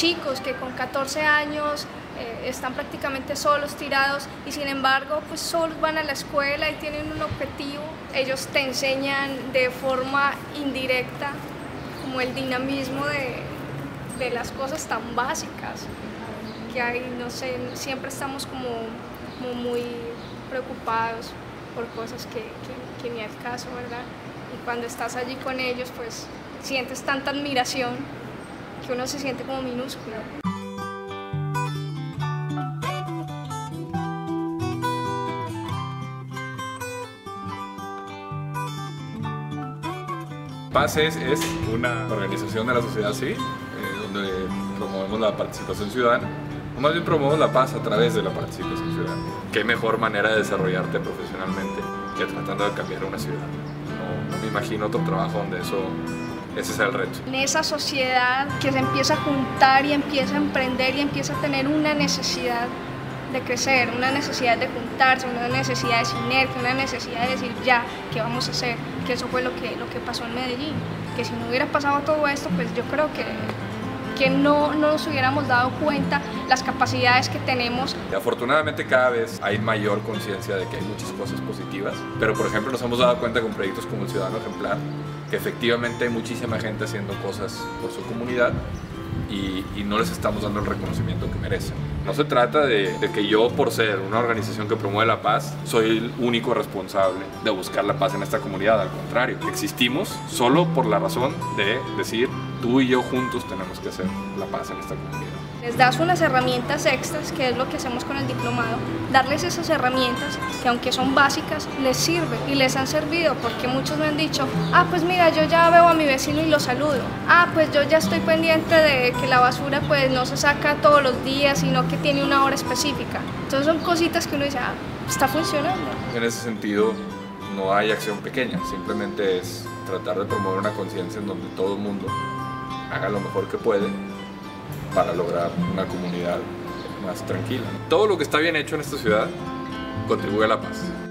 chicos que con 14 años eh, están prácticamente solos, tirados, y sin embargo, pues solos van a la escuela y tienen un objetivo. Ellos te enseñan de forma indirecta como el dinamismo de, de las cosas tan básicas que hay, no sé, siempre estamos como, muy preocupados por cosas que, que, que ni al caso, ¿verdad? Y cuando estás allí con ellos, pues sientes tanta admiración uno se siente como minúsculo. PACES es una organización de la sociedad civil eh, donde promovemos la participación ciudadana, o más bien promovemos la paz a través de la participación ciudadana. ¿Qué mejor manera de desarrollarte profesionalmente que tratando de cambiar una ciudad? No me imagino otro trabajo donde eso ese sea el reto. En esa sociedad que se empieza a juntar y empieza a emprender y empieza a tener una necesidad de crecer, una necesidad de juntarse, una necesidad de sinergia, una necesidad de decir ya, ¿qué vamos a hacer? Que eso fue lo que, lo que pasó en Medellín. Que si no hubiera pasado todo esto, pues yo creo que, que no, no nos hubiéramos dado cuenta las capacidades que tenemos. Y afortunadamente cada vez hay mayor conciencia de que hay muchas cosas positivas, pero por ejemplo nos hemos dado cuenta con proyectos como el Ciudadano Ejemplar, que efectivamente hay muchísima gente haciendo cosas por su comunidad y, y, no les estamos dando el reconocimiento que merecen. No se trata de, de, que yo, por ser una organización que promueve la paz, soy el único responsable de buscar la paz en esta comunidad. Al contrario, existimos solo por la razón de decir, tú y yo juntos tenemos que hacer la paz en esta comunidad. Les das unas herramientas extras, que es lo que hacemos con el diplomado, darles esas herramientas que aunque son básicas, les sirven y les han servido porque muchos me han dicho, ah, pues mira, yo ya veo a mi vecino y lo saludo, ah, pues yo ya estoy pendiente de que la basura pues no se saca todos los días, sino que tiene una hora específica. Entonces son cositas que uno dice, ah, está funcionando. En ese sentido, no hay acción pequeña, simplemente es tratar de promover una conciencia en donde todo el mundo haga lo mejor que puede para lograr una comunidad más tranquila. Todo lo que está bien hecho en esta ciudad contribuye a la paz.